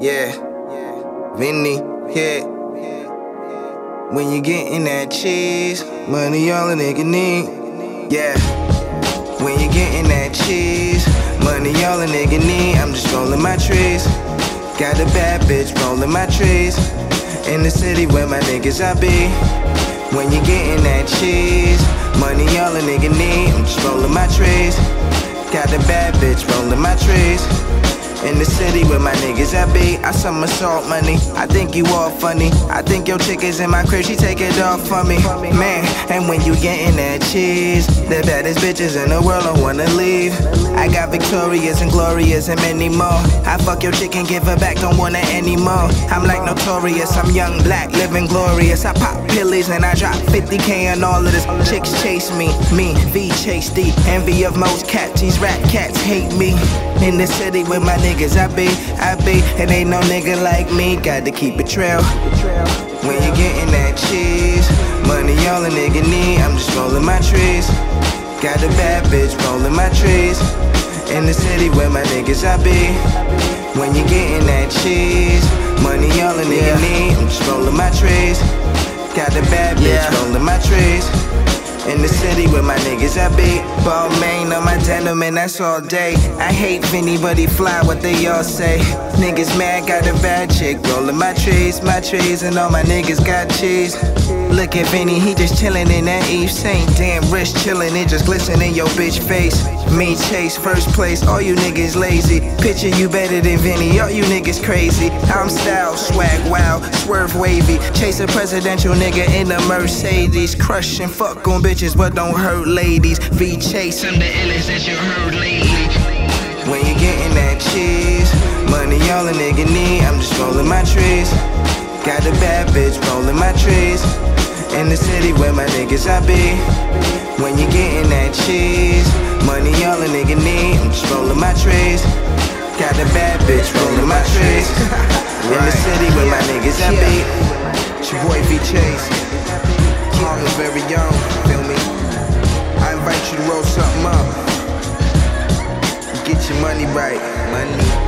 Yeah. Vinny, yeah. When you getting that cheese, money all a nigga need. Yeah. When you getting that cheese, money all a nigga need. I'm just rolling my trees. Got a bad bitch rolling my trees. In the city where my niggas I be. When you getting that cheese, money all a nigga need. I'm just rolling my trees. Got a bad bitch rolling my trees. Where my niggas I be, I somersault money. I think you all funny. I think your chick is in my crib, she take it off for me. Man, and when you getting that cheese, the baddest bitches in the world don't wanna leave. I got victorious and glorious and many more. I fuck your chick and give her back, don't want her anymore. I'm like notorious, I'm young, black, living glorious. I pop pillies and I drop 50k on all of this. Chicks chase me, me, V chase D. Envy of most cats, these rat cats hate me. In the city with my niggas, I be, I be, and ain't no nigga like me. Got to keep it trail. When you getting that cheese, money all a nigga need. I'm just rolling my trees. Got a bad bitch rolling my trees. In the city where my niggas I be. When you getting that cheese, money all a nigga need. I'm just rolling my trees. Got a bad bitch rolling my trees. In the city with my niggas I be. Ball main on my and that's all day. I hate but he fly what they all say. Niggas mad, got a bad chick. Rolling my trees, my trees, and all my niggas got cheese. Look at Vinny, he just chillin' in that Yves Saint. Damn, wrist chillin', it just glisten in your bitch face. Me chase first place, all you niggas lazy. Picture you better than Vinny, all you niggas crazy. I'm style, swag, wow, swerve wavy. Chase a presidential nigga in a Mercedes. Crush and fuck on bitches, but don't hurt ladies. V chase, I'm the illest that you heard lately. When you getting that cheese, money all a nigga need. I'm just rolling my trees. Got a bad bitch rolling my trees. In the city where my niggas I be. When you getting that cheese, money all a nigga need. I'm just rolling my trees. Got a bad bitch rolling my Your money right, money.